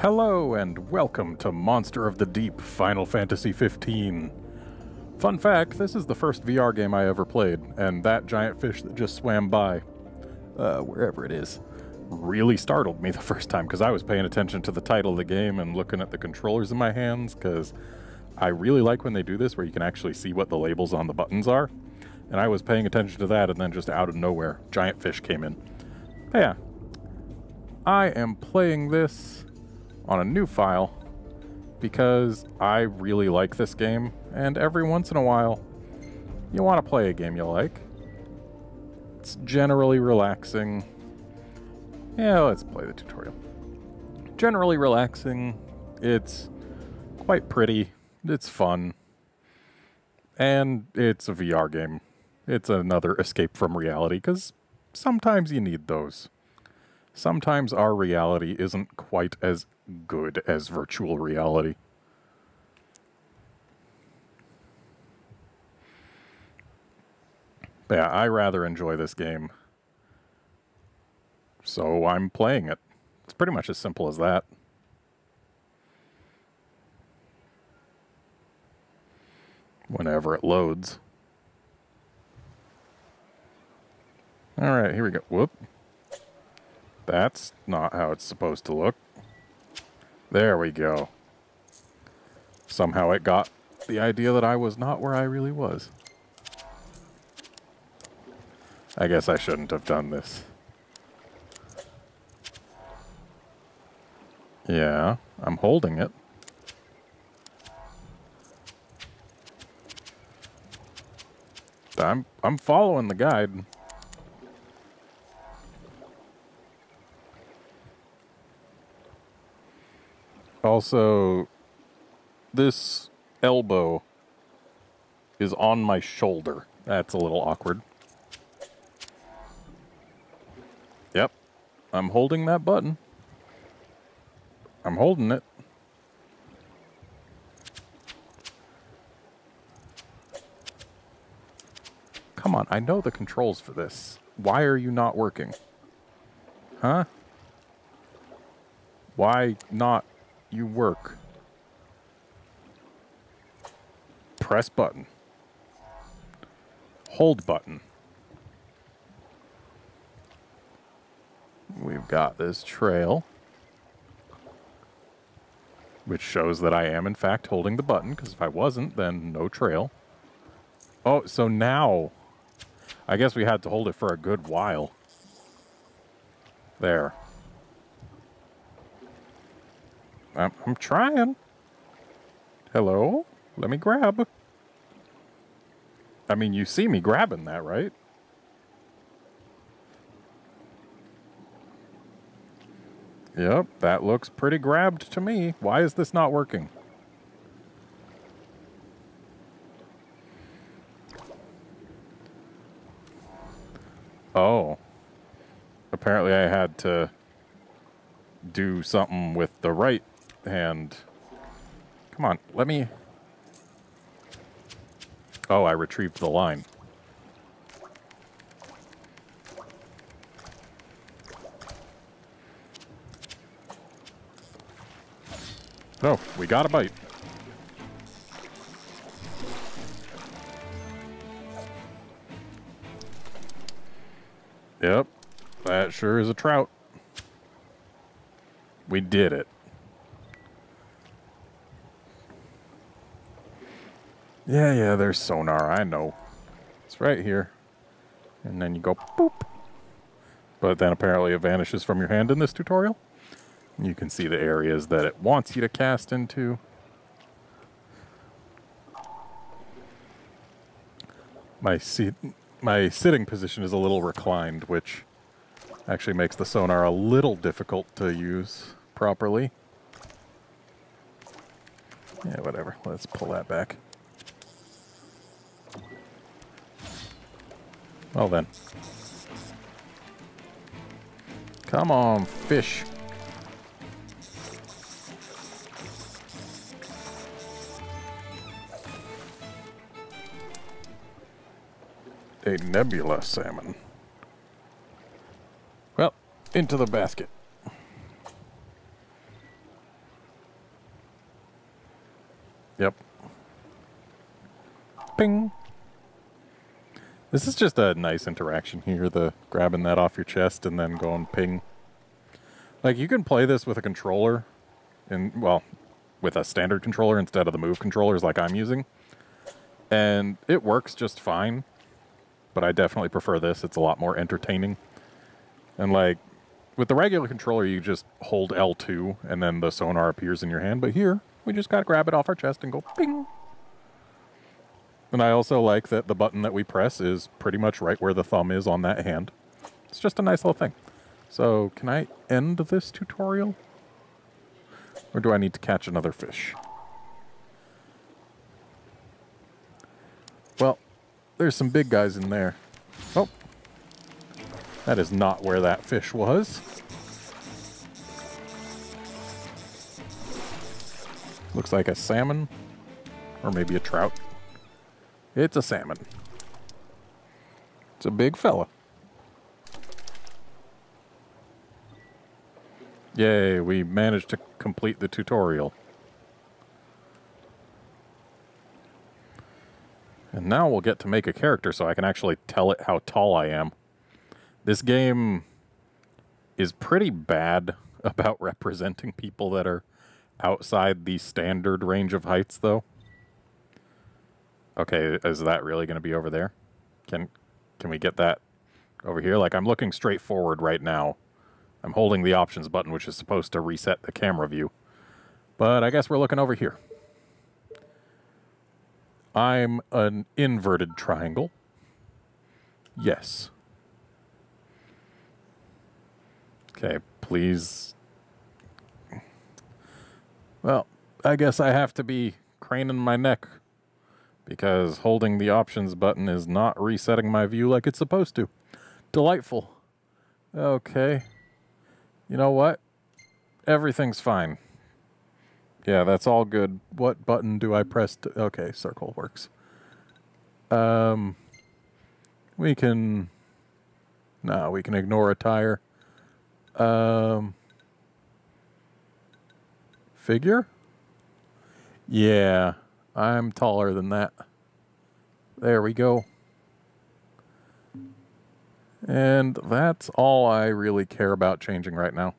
Hello and welcome to Monster of the Deep Final Fantasy XV. Fun fact this is the first VR game I ever played, and that giant fish that just swam by, uh, wherever it is, really startled me the first time because I was paying attention to the title of the game and looking at the controllers in my hands because I really like when they do this where you can actually see what the labels on the buttons are. And I was paying attention to that, and then just out of nowhere, giant fish came in. But yeah, I am playing this on a new file because I really like this game, and every once in a while, you want to play a game you like. It's generally relaxing. Yeah, let's play the tutorial. Generally relaxing. It's quite pretty. It's fun. And it's a VR game. It's another escape from reality, because sometimes you need those. Sometimes our reality isn't quite as good as virtual reality. But yeah, I rather enjoy this game. So I'm playing it. It's pretty much as simple as that. Whenever it loads. Alright, here we go. Whoop. That's not how it's supposed to look. There we go. Somehow it got the idea that I was not where I really was. I guess I shouldn't have done this. Yeah, I'm holding it. I'm I'm following the guide. Also, this elbow is on my shoulder. That's a little awkward. Yep. I'm holding that button. I'm holding it. Come on, I know the controls for this. Why are you not working? Huh? Why not you work? Press button. Hold button. We've got this trail, which shows that I am, in fact, holding the button, because if I wasn't, then no trail. Oh, so now, I guess we had to hold it for a good while. There. I'm, I'm trying. Hello? Let me grab. I mean, you see me grabbing that, right? Yep, that looks pretty grabbed to me. Why is this not working? Oh. Apparently I had to do something with the right hand. Come on, let me... Oh, I retrieved the line. Oh, we got a bite. Yep, that sure is a trout. We did it. Yeah, yeah, there's sonar, I know. It's right here. And then you go boop. But then apparently it vanishes from your hand in this tutorial. You can see the areas that it wants you to cast into. My seat, my sitting position is a little reclined, which actually makes the sonar a little difficult to use properly. Yeah, whatever. Let's pull that back. Well then. Come on, fish. A nebula salmon. Well, into the basket. Yep. Ping. This is just a nice interaction here, the grabbing that off your chest and then going ping. Like, you can play this with a controller, and, well, with a standard controller instead of the move controllers like I'm using. And it works just fine, but I definitely prefer this. It's a lot more entertaining. And, like, with the regular controller, you just hold L2 and then the sonar appears in your hand. But here, we just gotta grab it off our chest and go ping. And I also like that the button that we press is pretty much right where the thumb is on that hand. It's just a nice little thing. So, can I end this tutorial? Or do I need to catch another fish? Well, there's some big guys in there. Oh. That is not where that fish was. Looks like a salmon. Or maybe a trout. It's a salmon. It's a big fella. Yay, we managed to complete the tutorial. And now we'll get to make a character so I can actually tell it how tall I am. This game is pretty bad about representing people that are outside the standard range of heights, though. Okay, is that really going to be over there? Can can we get that over here? Like, I'm looking straight forward right now. I'm holding the options button, which is supposed to reset the camera view. But I guess we're looking over here. I'm an inverted triangle. Yes. Okay, please. Well, I guess I have to be craning my neck because holding the options button is not resetting my view like it's supposed to. Delightful. Okay. You know what? Everything's fine. Yeah, that's all good. What button do I press? To, okay, circle works. Um, we can. No, we can ignore a tire. Um, figure? Yeah, I'm taller than that. There we go. And that's all I really care about changing right now.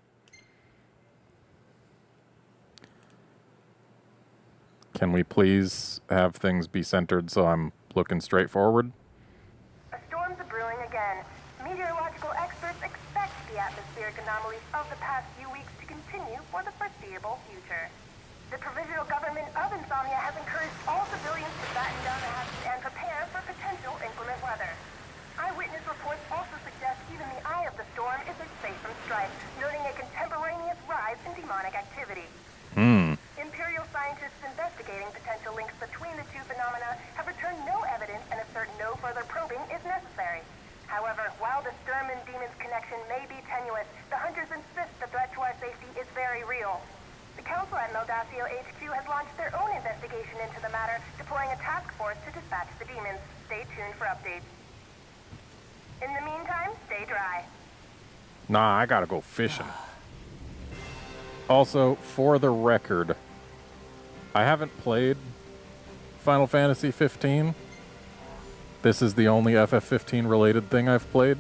Can we please have things be centered so I'm looking straight forward? A storm's brewing again. Meteorological experts expect the atmospheric anomalies of the past few weeks to continue for the foreseeable future. The provisional government of Insomnia has encouraged all civilians to batten down the hatches and prepare for potential inclement weather. Eyewitness reports also suggest even the eye of the storm isn't safe from strife, noting a contemporaneous rise in demonic activity. Hmm. Imperial scientists investigating potential links between the two phenomena have returned no evidence and assert no further probing is necessary. However, while the Sturm and Demon's connection may be tenuous, the hunters insist the threat to our safety is very real. The Council at Meldacio HQ has launched their own investigation into the matter, deploying a task force to dispatch the demons. Stay tuned for updates. In the meantime, stay dry. Nah, I gotta go fishing. Also, for the record, I haven't played Final Fantasy 15. This is the only FF15 related thing I've played.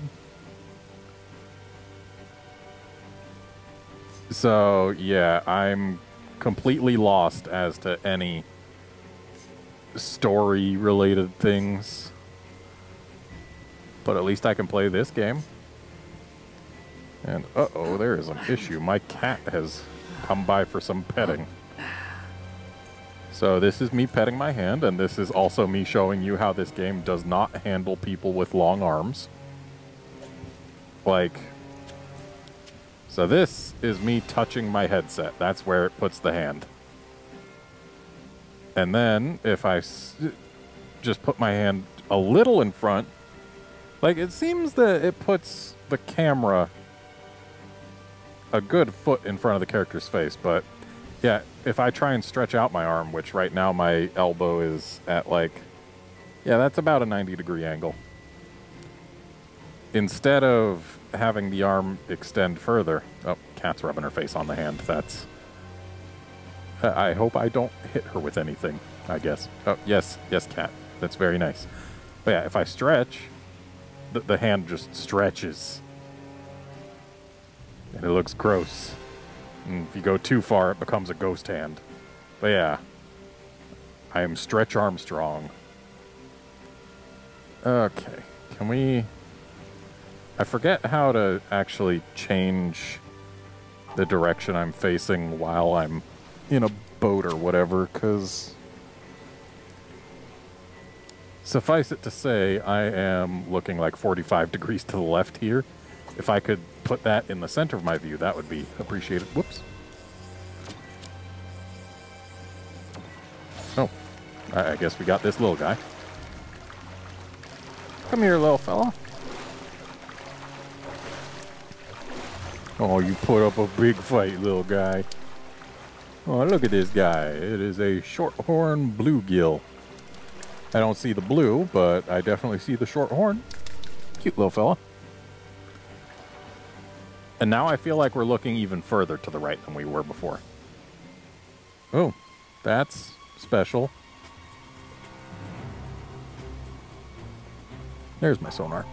So, yeah, I'm completely lost as to any story related things. But at least I can play this game. And uh oh, there is an issue. My cat has come by for some petting. So this is me petting my hand, and this is also me showing you how this game does not handle people with long arms. Like, so this is me touching my headset. That's where it puts the hand. And then if I just put my hand a little in front, like it seems that it puts the camera a good foot in front of the character's face, but yeah, if I try and stretch out my arm, which right now my elbow is at like, yeah, that's about a 90 degree angle. Instead of having the arm extend further, oh, cat's rubbing her face on the hand. That's I hope I don't hit her with anything, I guess. Oh, yes, yes, cat. That's very nice. But yeah, if I stretch, the, the hand just stretches. And it looks gross. And if you go too far, it becomes a ghost hand. But yeah, I am Stretch Armstrong. Okay, can we... I forget how to actually change the direction I'm facing while I'm in a boat or whatever, because suffice it to say, I am looking like 45 degrees to the left here. If I could put that in the center of my view, that would be appreciated. Whoops. Oh, I, guess we got this little guy. Come here, little fella. Oh, you put up a big fight, little guy. Oh, look at this guy. It is a shorthorn bluegill. I don't see the blue, but I definitely see the short horn. Cute little fella. And now I feel like we're looking even further to the right than we were before. Oh, that's special. There's my sonar.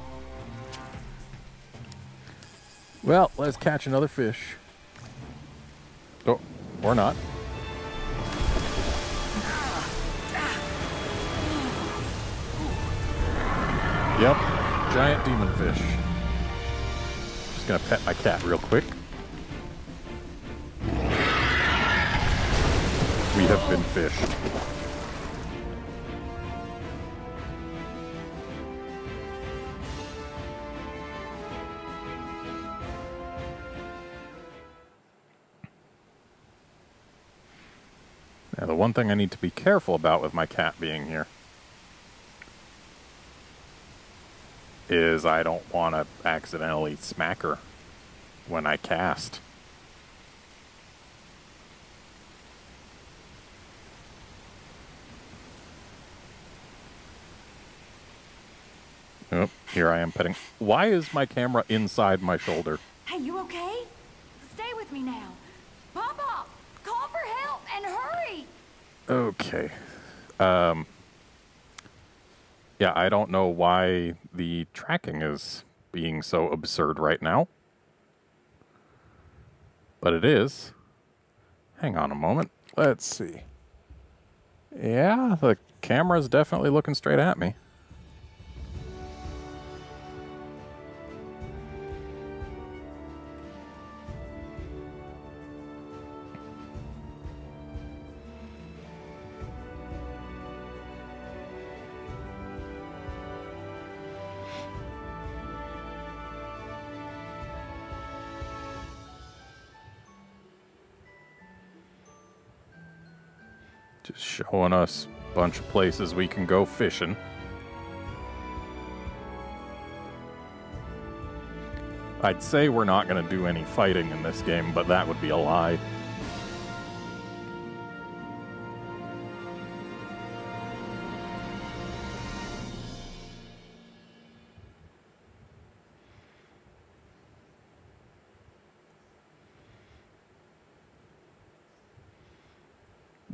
Well, let's catch another fish. Oh, or not. Yep, giant demon fish. Just gonna pet my cat real quick. We have been fished. Now, the one thing I need to be careful about with my cat being here is I don't want to accidentally smack her when I cast. Oh, here I am petting. Why is my camera inside my shoulder? Hey, you okay? Stay with me now. Papa, call for help and hurry. Okay. Um. Yeah, I don't know why the tracking is being so absurd right now. But it is. Hang on a moment. Let's see. Yeah, the camera's definitely looking straight at me. Showing us a bunch of places we can go fishing. I'd say we're not going to do any fighting in this game, but that would be a lie.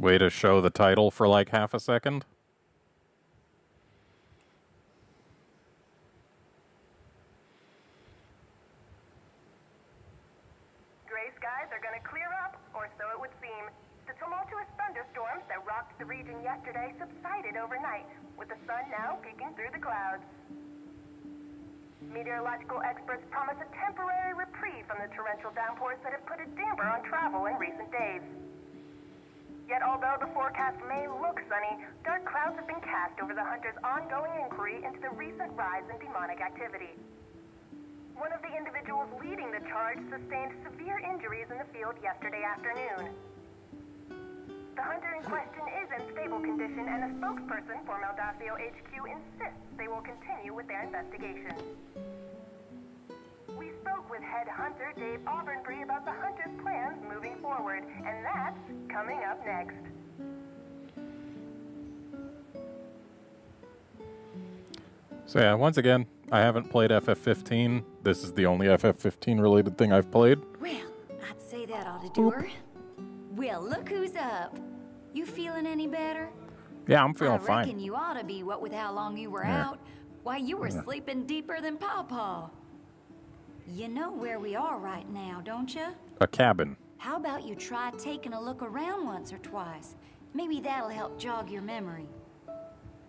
Way to show the title for like half a second. Gray skies are going to clear up, or so it would seem. The tumultuous thunderstorms that rocked the region yesterday subsided overnight, with the sun now peeking through the clouds. Meteorological experts promise a temporary reprieve from the torrential downpours that have put a damper on travel in recent days. Yet although the forecast may look sunny, dark clouds have been cast over the hunters' ongoing inquiry into the recent rise in demonic activity. One of the individuals leading the charge sustained severe injuries in the field yesterday afternoon. The hunter in question is in stable condition, and a spokesperson for Meldacio HQ insists they will continue with their investigation. We spoke with head hunter Dave Auburnbrie about the hunter's moving forward, and that's coming up next. So yeah, once again, I haven't played FF15. This is the only FF15 related thing I've played. Well, I'd say that ought to do her. Well, look who's up. You feeling any better? Yeah, I'm feeling I reckon fine. you ought to be, what with how long you were Yeah. out. Why, you were sleeping deeper than Pawpaw. You know where we are right now, don't you? A cabin. How about you try taking a look around once or twice? Maybe that'll help jog your memory.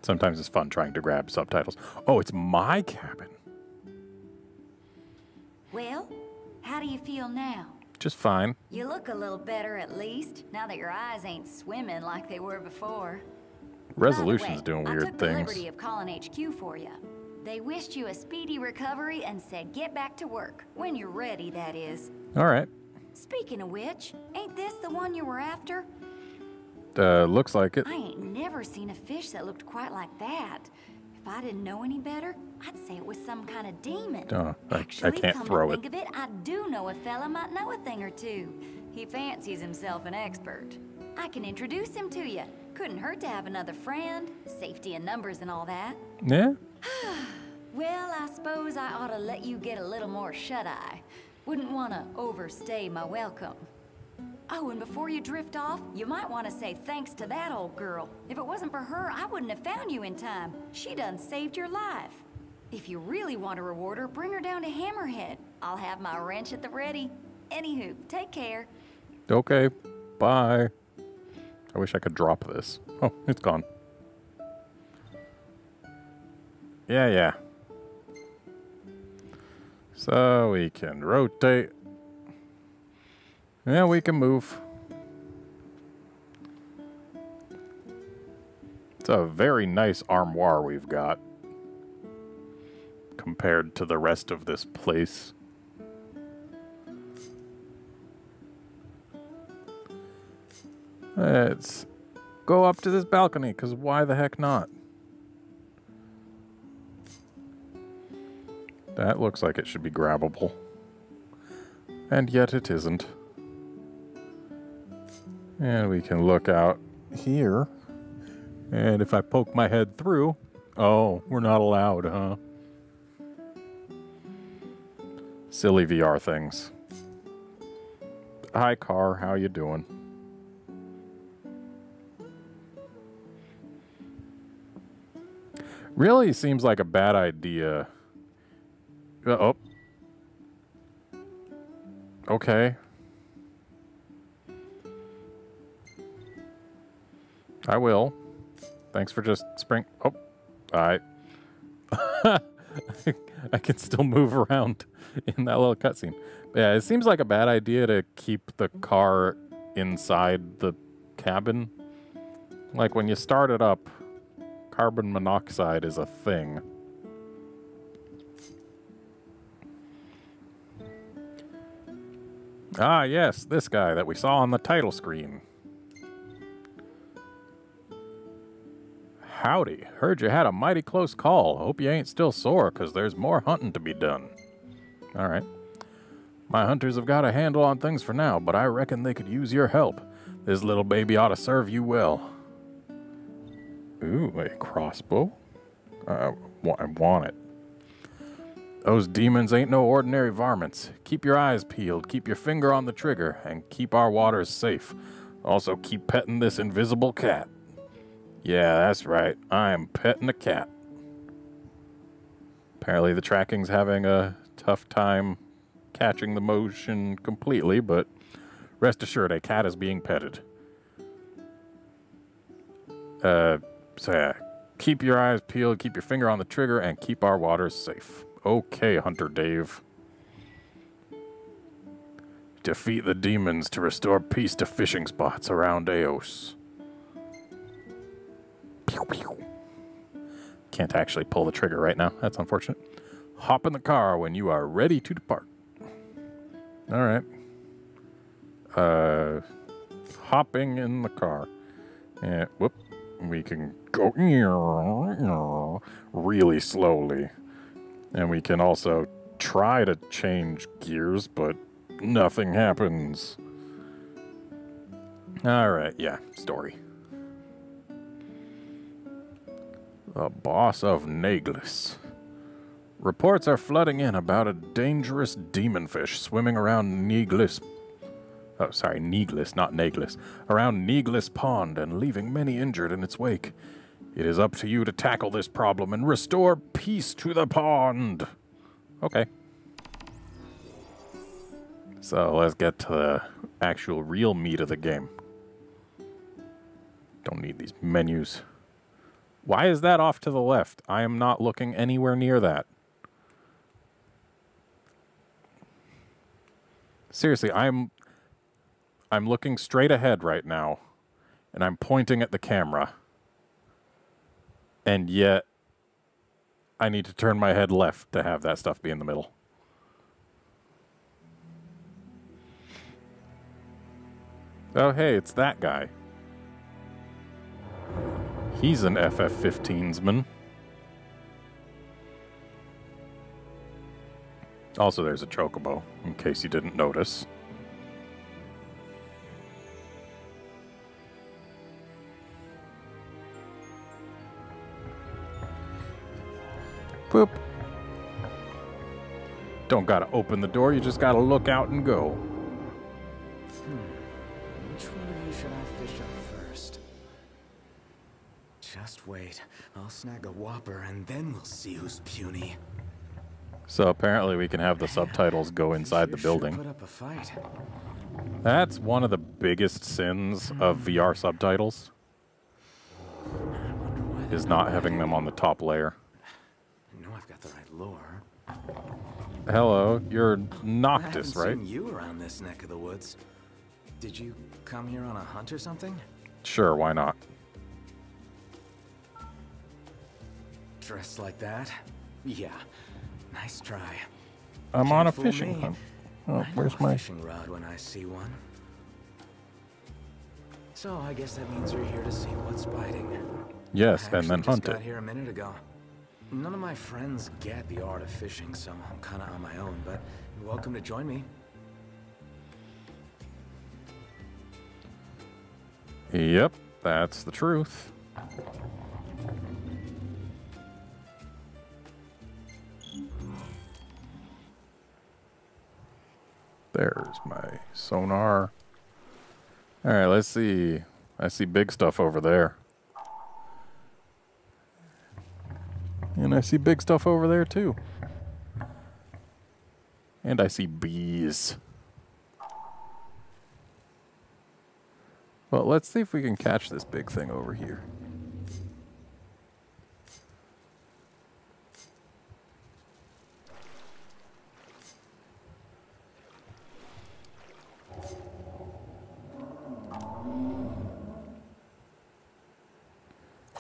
Sometimes it's fun trying to grab subtitles. Oh, it's my cabin. Well, how do you feel now? Just fine. You look a little better at least, now that your eyes ain't swimming like they were before. Resolution's way, doing I weird took the things. liberty of calling HQ for you. They wished you a speedy recovery and said get back to work. When you're ready, that is. All right. Speaking of which, ain't this the one you were after? Uh, looks like it. I ain't never seen a fish that looked quite like that. If I didn't know any better, I'd say it was some kind of demon. Oh, I- I can't come throw to it. think of it, I do know a fella might know a thing or two. He fancies himself an expert. I can introduce him to you. Couldn't hurt to have another friend. Safety in numbers and all that. Yeah. Well, I suppose I ought to let you get a little more shut-eye. Wouldn't want to overstay my welcome. Oh, and before you drift off, you might want to say thanks to that old girl. If it wasn't for her, I wouldn't have found you in time. She done saved your life. If you really want to reward her, bring her down to Hammerhead. I'll have my wrench at the ready. Anywho, take care. Okay. Bye. I wish I could drop this. Oh, it's gone. Yeah, yeah. So we can rotate. Yeah, we can move. It's a very nice armoire we've got compared to the rest of this place. Let's go up to this balcony, because why the heck not? That looks like it should be grabbable. And yet it isn't. And we can look out here. And if I poke my head through, oh, we're not allowed, huh? Silly VR things. Hi, car. How you doing? Really seems like a bad idea. Uh, oh. Okay. I will. Thanks for just spring. Oh, I. I can still move around in that little cutscene. Yeah, it seems like a bad idea to keep the car inside the cabin. Like when you start it up, carbon monoxide is a thing. Ah, yes, this guy that we saw on the title screen. Howdy. Heard you had a mighty close call. Hope you ain't still sore, 'cause there's more hunting to be done. All right. My hunters have got a handle on things for now, but I reckon they could use your help. This little baby ought to serve you well. Ooh, a crossbow? Uh, wa- I want it. Those demons ain't no ordinary varmints. Keep your eyes peeled, keep your finger on the trigger, and keep our waters safe. Also, keep petting this invisible cat. Yeah, that's right. I'm petting a cat. Apparently, the tracking's having a tough time catching the motion completely, but rest assured, a cat is being petted. Uh, so yeah, keep your eyes peeled, keep your finger on the trigger, and keep our waters safe. Okay, Hunter Dave. Defeat the demons to restore peace to fishing spots around Eos. Pew, pew. Can't actually pull the trigger right now. That's unfortunate. Hop in the car when you are ready to depart. All right. Uh, hopping in the car. Yeah, whoop. We can go really slowly. And we can also try to change gears, but nothing happens. All right, yeah, story. The boss of Naglis. Reports are flooding in about a dangerous demon fish swimming around Niglis. oh, sorry, Needless, not Nagless, around Needless Pond and leaving many injured in its wake. It is up to you to tackle this problem and restore peace to the pond. Okay. So let's get to the actual real meat of the game. Don't need these menus. Why is that off to the left? I am not looking anywhere near that. Seriously, I'm I'm looking straight ahead right now and I'm pointing at the camera. And yet I need to turn my head left to have that stuff be in the middle. Oh, hey, it's that guy. He's an FF-15sman. Also, there's a chocobo, in case you didn't notice. Boop. Don't gotta open the door, you just gotta look out and go. Hmm, which one of you should I fish up first? Just wait. I'll snag a whopper and then we'll see who's puny. So apparently we can have the subtitles go inside the You sure building. Put up a fight. That's one of the biggest sins of VR subtitles, I wonder why they're is not having them on the top layer. I know I've got the right lore. Hello, you're Noctis, I right? seen you around this neck of the woods. Did you come here on a hunt or something? Sure, why not? Dressed like that? Yeah. Nice try. I'm Can't on a fishing me. hunt. Oh, where's my... fishing rod when I see one? So I guess that means you're here to see what's biting. Yes, I and then actually just hunt got here a minute ago. None of my friends get the art of fishing, so I'm kind of on my own. But you're welcome to join me. Yep, that's the truth. There's my sonar. All right, let's see. I see big stuff over there. And I see big stuff over there too. And I see bees. Well, let's see if we can catch this big thing over here.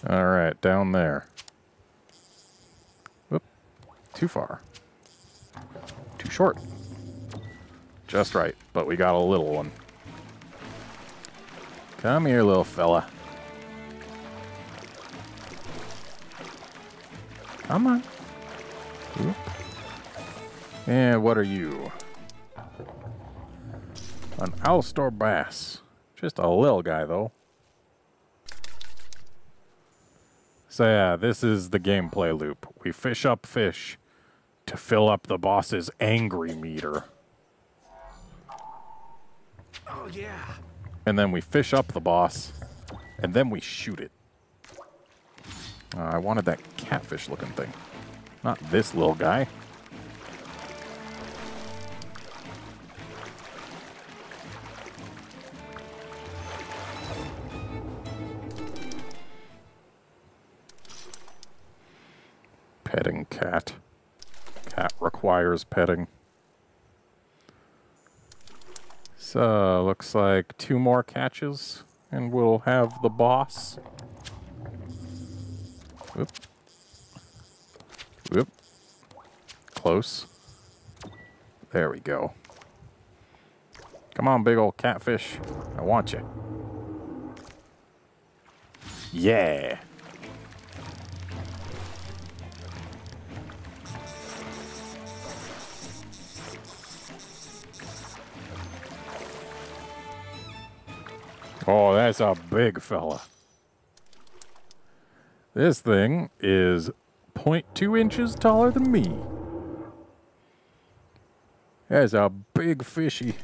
All right, down there. Too far. Too short. Just right, but we got a little one. Come here, little fella. Come on. Whoop. And what are you? An Alstor bass. Just a little guy, though. So yeah, this is the gameplay loop. We fish up fish to fill up the boss's angry meter. Oh yeah. and then we fish up the boss, and then we shoot it. Uh, I wanted that catfish looking thing, not this little guy. Requires petting. So, looks like two more catches, and we'll have the boss. Whoop. Whoop. Close. There we go. Come on, big old catfish. I want you. Yeah. Oh, that's a big fella. This thing is 0.2 inches taller than me. That's a big fishy.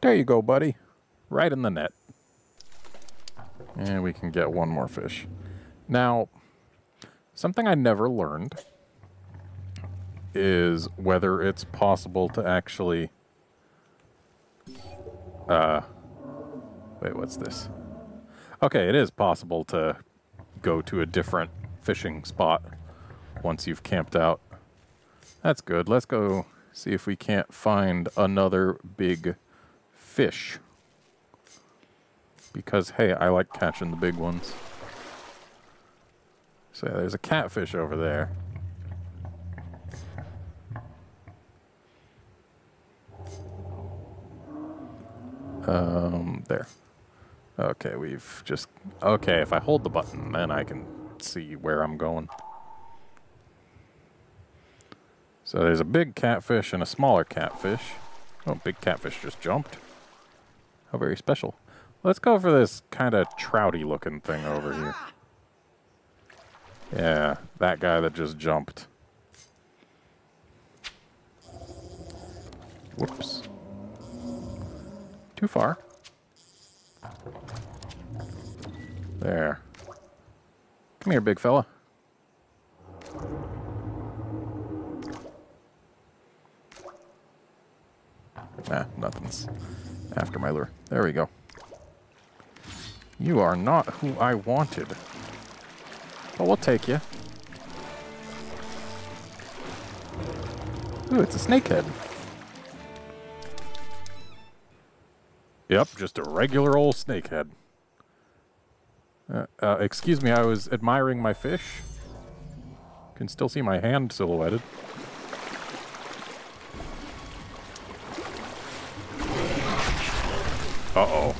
There you go, buddy. Right in the net. And we can get one more fish. Now, something I never learned is whether it's possible to actually. Uh, wait, what's this? Okay, it is possible to go to a different fishing spot once you've camped out. That's good. Let's go see if we can't find another big fish. Because, hey, I like catching the big ones. So there's a catfish over there. Um, there. Okay, we've just... Okay, if I hold the button, then I can see where I'm going. So there's a big catfish and a smaller catfish. Oh, big catfish just jumped. How very special. Let's go for this kind of trouty looking thing over here. Yeah, that guy that just jumped. Whoops. Too far. There. Come here, big fella. Ah, nothing's after my lure. There we go. You are not who I wanted. But we'll take you. Ooh, it's a snakehead. Yep, just a regular old snakehead. Uh, uh, excuse me, I was admiring my fish. Can still see my hand silhouetted. Uh-oh.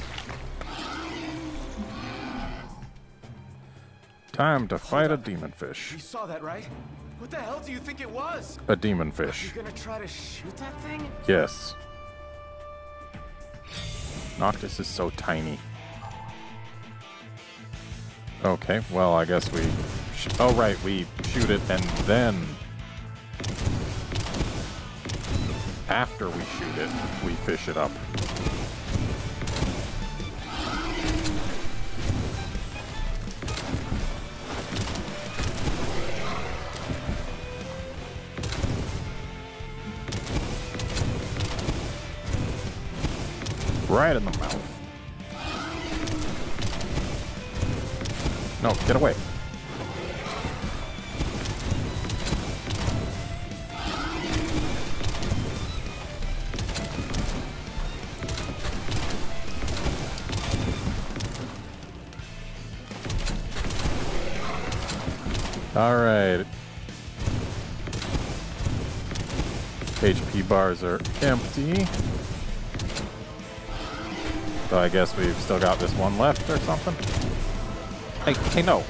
Time to fight a demon fish. You saw that, right? What the hell do you think it was? A demon fish. You fish. gonna try to shoot that thing? Yes. Noctis is so tiny. Okay, well, I guess we... Oh, right, we shoot it and then... After we shoot it, we fish it up. Right in the mouth. No, get away. All right. HP bars are empty. So I guess we've still got this one left or something. Hey, hey, no.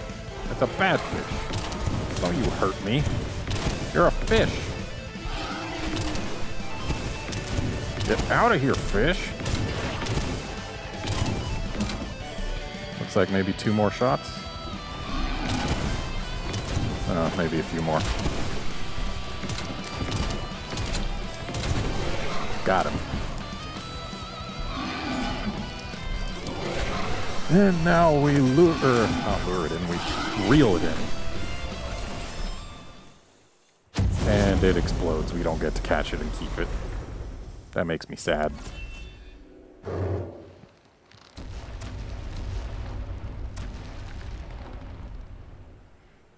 That's a bad fish. Don't you hurt me. You're a fish. Get out of here, fish. Looks like maybe two more shots. Uh, maybe a few more. Got him. And now we lure, er, not lure it in, we reel it in. And it explodes. We don't get to catch it and keep it. That makes me sad.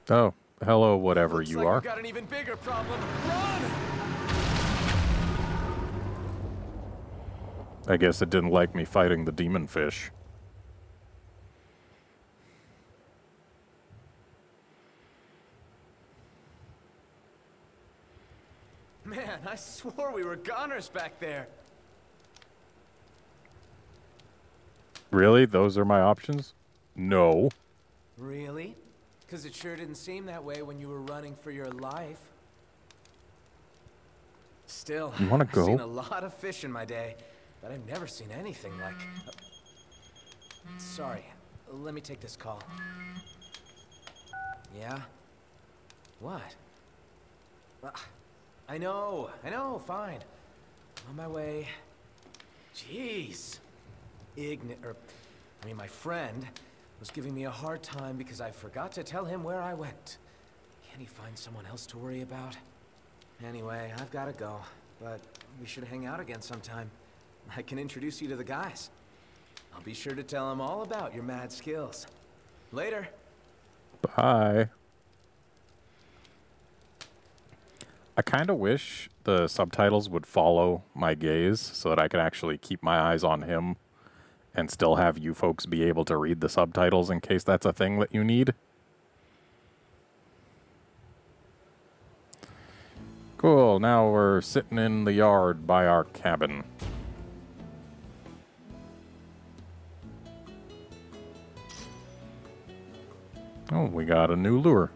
Oh, hello, whatever Looks you like are. Got an even bigger problem. Run! I guess it didn't like me fighting the demon fish. Man, I swore we were goners back there. Really? Those are my options? No. Really? Because it sure didn't seem that way when you were running for your life. Still, You wanna I've go? seen a lot of fish in my day, but I've never seen anything like... Sorry, let me take this call. Yeah? What? Uh, I know, I know, fine. I'm On my way. Jeez. Igni... Er, I mean, my friend was giving me a hard time because I forgot to tell him where I went. Can he find someone else to worry about? Anyway, I've gotta go. But we should hang out again sometime. I can introduce you to the guys. I'll be sure to tell them all about your mad skills. Later. Bye. I kind of wish the subtitles would follow my gaze so that I could actually keep my eyes on him and still have you folks be able to read the subtitles in case that's a thing that you need. Cool, now we're sitting in the yard by our cabin. Oh, we got a new lure.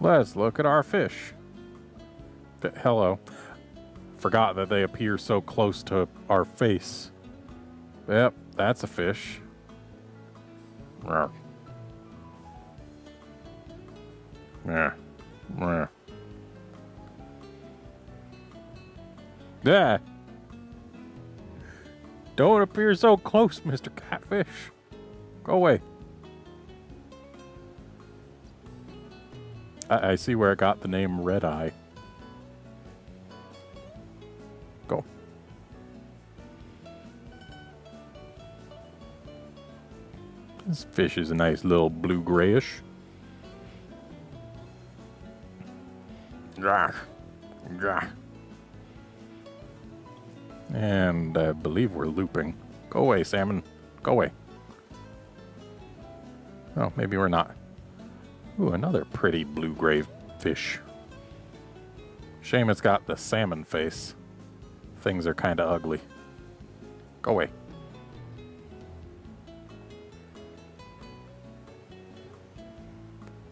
Let's look at our fish. hello. Forgot that they appear so close to our face. Yep, that's a fish. Rawr. Yeah. Yeah. Yeah. Don't appear so close, Mr. Catfish. Go away. I, I see where it got the name Red Eye. Go. This fish is a nice little blue grayish. And I believe we're looping. Go away, salmon. Go away. Oh, maybe we're not. Ooh, another pretty blue-gray fish. Shame it's got the salmon face. Things are kind of ugly. Go away.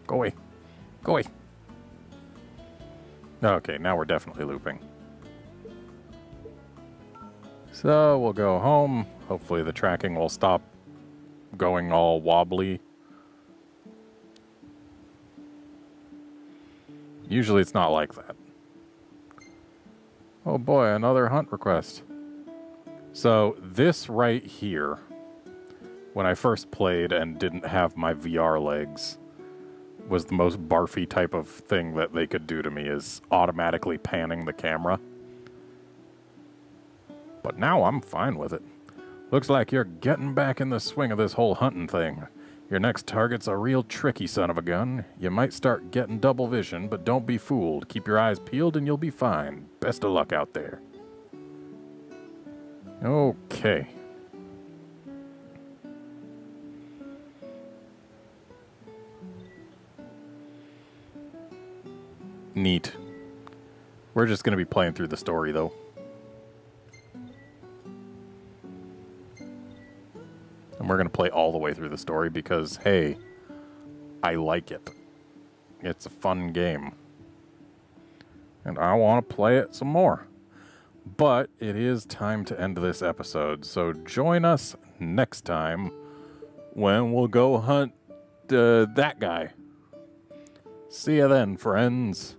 Go away. Go away. Okay, now we're definitely looping. So we'll go home. Hopefully the tracking will stop going all wobbly Usually it's not like that. Oh boy, another hunt request. So this right here, when I first played and didn't have my VR legs, was the most barfy type of thing that they could do to me is automatically panning the camera. But now I'm fine with it. Looks like you're getting back in the swing of this whole hunting thing. Your next target's a real tricky son of a gun. You might start getting double vision, but don't be fooled. Keep your eyes peeled and you'll be fine. Best of luck out there. Okay. Neat. We're just going to be playing through the story, though. We're going to play all the way through the story because, hey, I like it. It's a fun game. And I want to play it some more. But it is time to end this episode, so join us next time when we'll go hunt uh, that guy. See you then, friends.